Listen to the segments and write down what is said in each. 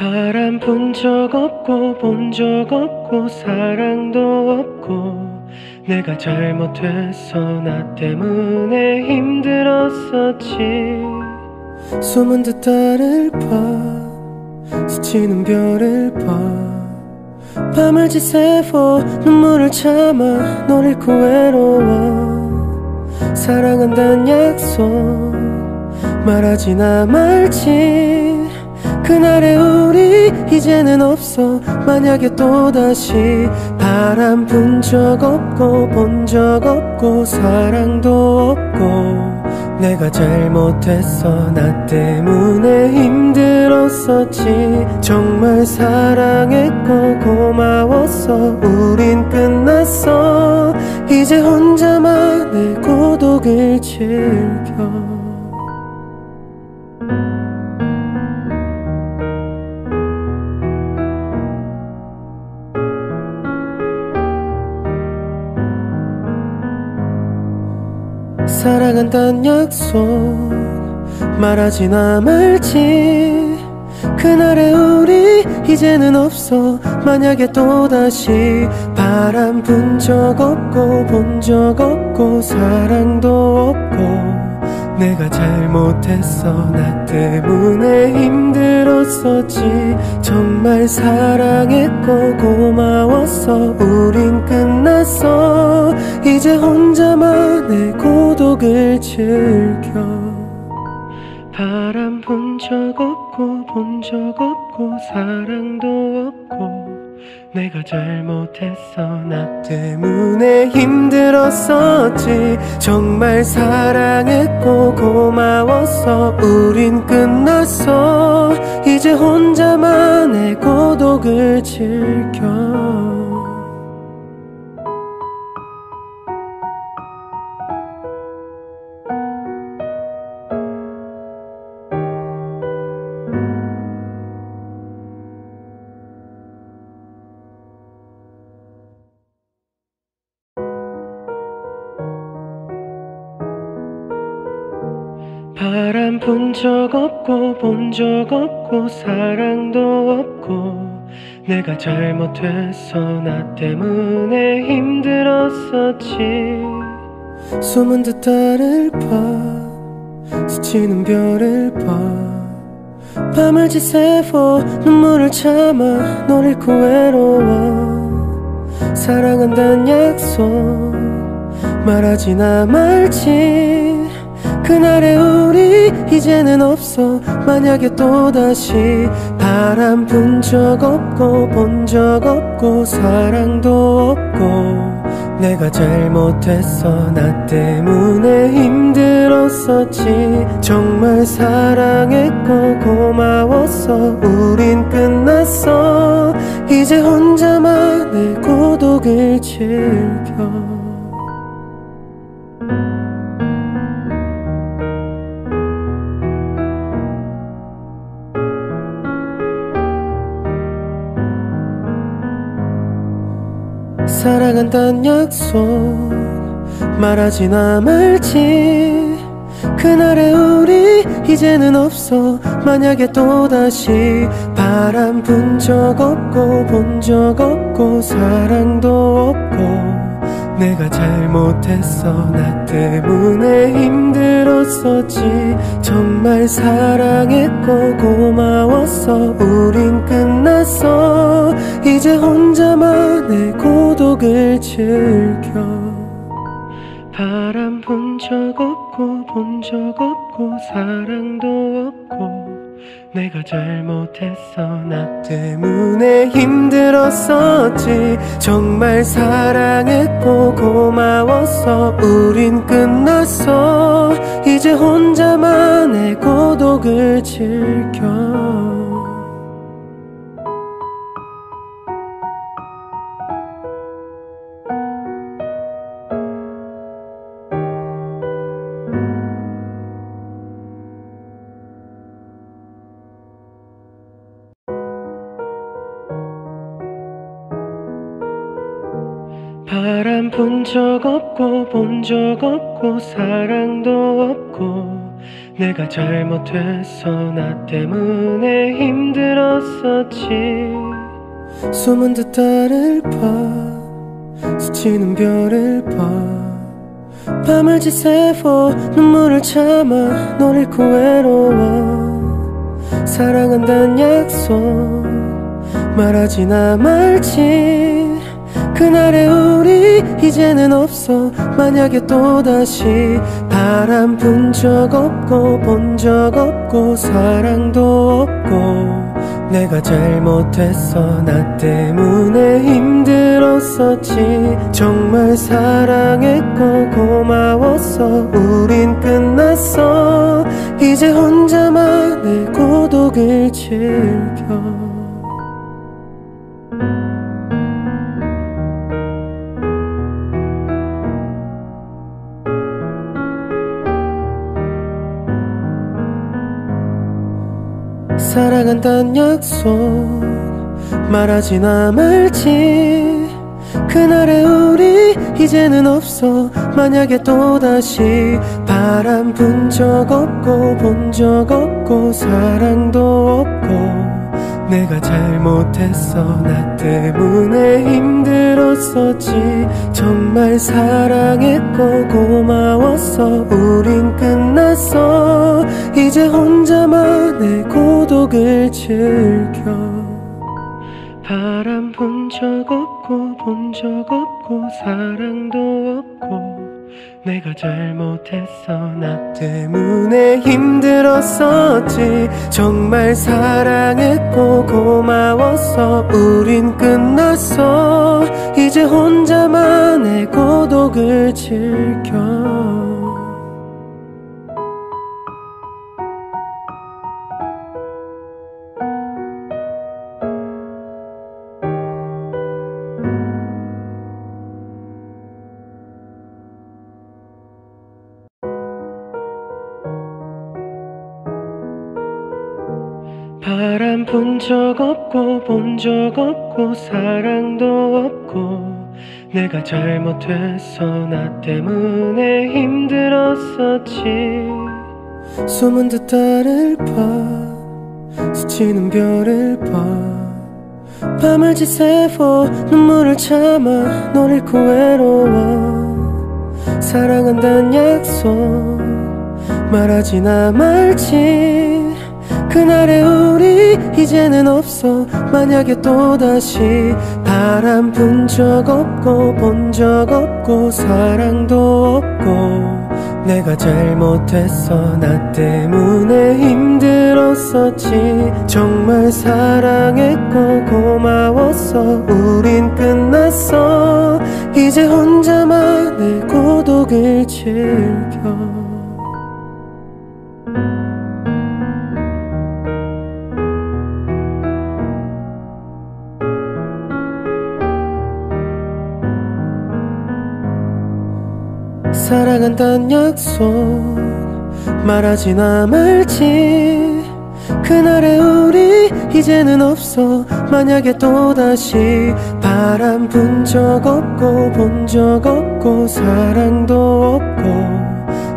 바람 본 적 없고 본 적 없고 사랑도 없고 내가 잘못했어 나 때문에 힘들었었지. 숨은 듯 달을 봐 스치는 별을 봐. 밤을 지새워 눈물을 참아 널 잃고 외로워 사랑한다는 약속 말하지나 말지 그날의 우리 이제는 없어. 만약에 또다시 바람 분 적 없고 본 적 없고 사랑도 없고 내가 잘못했어. 나 때문에 힘들었었지. 정말 사랑했고 고마웠어. 우린 끝났어. 이제 혼자만의 고독을 즐겨 사랑한다는 약속 말하지나 말지. 그날의 우리 이제는 없어. 만약에 또다시 바람 분 적 없고 본 적 없고 사랑도 없고 내가 잘못했어. 나 때문에 힘들었었지. 정말 사랑했고 고마웠어. 우린 끝났어. 이제 혼자만의 고독을 즐겨. 바람 본 적 없고 본 적 없고 사랑도 없고 내가 잘못했어 나 때문에 힘들었었지. 정말 사랑했고 고마웠어. 우린 끝났어. 이제 혼자만의 고독을 즐겨 본 적 없고 본 적 없고 사랑도 없고 내가 잘못했어 나 때문에 힘들었었지. 숨은 듯 달을 봐 스치는 별을 봐. 밤을 지새워 눈물을 참아 널 잃고 외로워 사랑한다는 약속 말하지나 말지 그날의 우리 이제는 없어. 만약에 또다시 바람 분 적 없고 본 적 없고 사랑도 없고 내가 잘못했어 나 때문에 힘들었었지. 정말 사랑했고 고마웠어. 우린 끝났어. 이제 혼자만의 고독을 즐겨 사랑한다는 약속 말하지나 말지. 그날의 우리 이제는 없어. 만약에 또다시 바람 분 적 없고 본 적 없고 사랑도 없고 내가 잘못했어. 나 때문에 힘들었었지. 정말 사랑했고 고마웠어. 우린 끝났어. 이제 혼자만의 고독을 즐겨 바람 본 적 없고 본 적 없고 사랑도 없고 내가 잘못했어 나 때문에 힘들었었지. 정말 사랑했고 고마웠어. 우린 끝났어. 이제 혼자만의 고독을 즐겨 바람 본 적 없고 본 적 없고 사랑도 없고 내가 잘못했어 나 때문에 힘들었었지. 숨은 듯 달을 봐 스치는 별을 봐. 밤을 지새워 눈물을 참아 널 잃고 외로워 사랑한단 약속 말하지나 말지 그날의 우리 이제는 없어. 만약에 또다시 바람 분 적 없고 본 적 없고 사랑도 없고 내가 잘못했어. 나 때문에 힘들었었지. 정말 사랑했고 고마웠어. 우린 끝났어. 이제 혼자만의 고독을 즐겨 사랑한단 약속 말하지나 말지. 그날의 우리 이제는 없어. 만약에 또다시 바람 분 적 없고 본 적 없고 사랑도 없고 내가 잘못했어. 나 때문에 힘들었었지. 정말 사랑했고 고마웠어. 우린 끝났어. 이제 혼자만의 고독을 즐겨. 바람 본 적 없고 본 적 없고 사랑도 없고 내가 잘못했어 나 때문에 힘들었었지. 정말 사랑했고 고마웠어 우린 끝났어. 이제 혼자만의 고독을 즐겨 적 없고 본 적 없고 사랑도 없고 내가 잘못했어 나 때문에 힘들었었지. 숨은 듯 달을 봐 스치는 별을 봐 밤을 지새워 눈물을 참아 널 잃고 외로워. 사랑한단 약속 말하지나 말지 그날의 우리 이제는 없어. 만약에 또다시 바람 분 적 없고 본 적 없고 사랑도 없고 내가 잘못했어 나 때문에 힘들었었지. 정말 사랑했고 고마웠어. 우린 끝났어. 이제 혼자만의 고독을 즐겨 사랑한단 약속 말하지나 말지. 그날의 우리 이제는 없어. 만약에 또다시 바람 분 적 없고 본 적 없고 사랑도 없고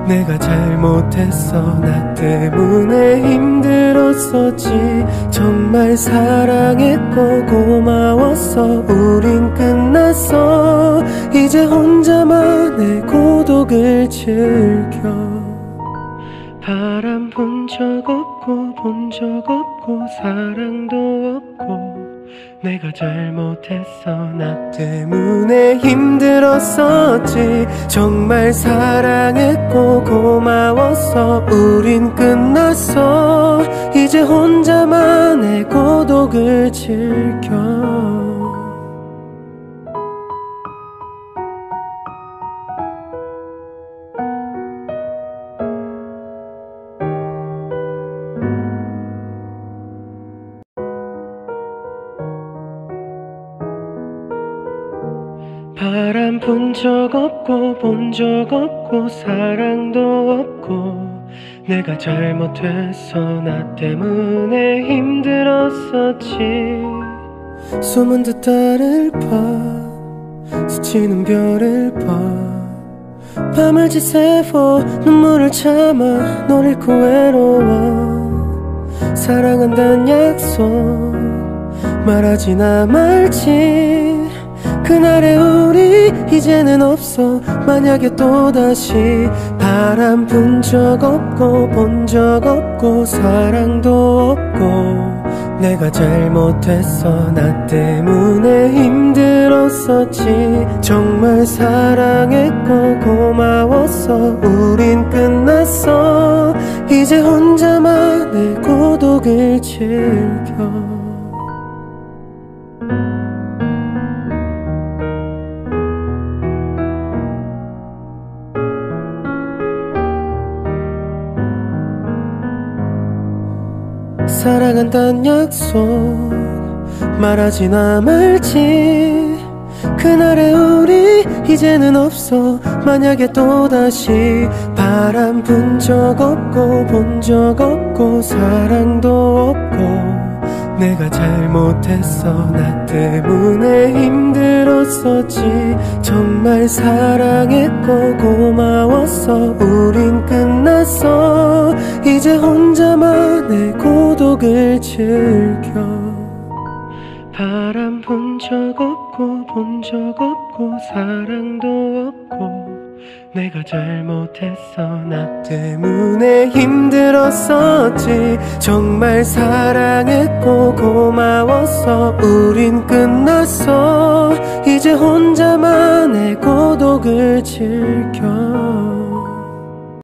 내가 잘못했어. 나 때문에 힘들었었지. 정말 사랑했고 고마웠어. 우린 끝났어. 이제 혼자만의 고독을 즐겨. 바람 본 적 없고 본 적 없고 사랑도 없고 내가 잘못했어 나 때문에 힘들었었지. 정말 사랑했고 고마웠어 우린 끝났어. 이제 혼자만의 고독을 즐겨 바람 본적 없고 본 적 없고 사랑도 없고 내가 잘못했어 나 때문에 힘들었었지. 숨은 듯 달을 봐 스치는 별을 봐 밤을 지새워 눈물을 참아 널 잃고 외로워 사랑한단 약속 말하지나 말지 그날의 우리 이제는 없어. 만약에 또다시 바람 분 적 없고 본 적 없고 사랑도 없고 내가 잘못했어. 나 때문에 힘들었었지. 정말 사랑했고 고마웠어. 우린 끝났어. 이제 혼자만의 고독을 즐겨 사랑한단 약속 말하지나 말지. 그날의 우리 이제는 없어. 만약에 또다시 바람 분 적 없고 본 적 없고 사랑도 없고 내가 잘못했어. 나 때문에 힘들었었지. 정말 사랑했고 고마웠어. 우린 끝났어. 이제 혼자만의 고독을 즐겨. 바람 본 적 없고 본 적 없고 사랑도 없고 내가 잘못했어 나 때문에 힘들었었지. 정말 사랑했고 고마웠어. 우린 끝났어. 이제 혼자만의 고독을 즐겨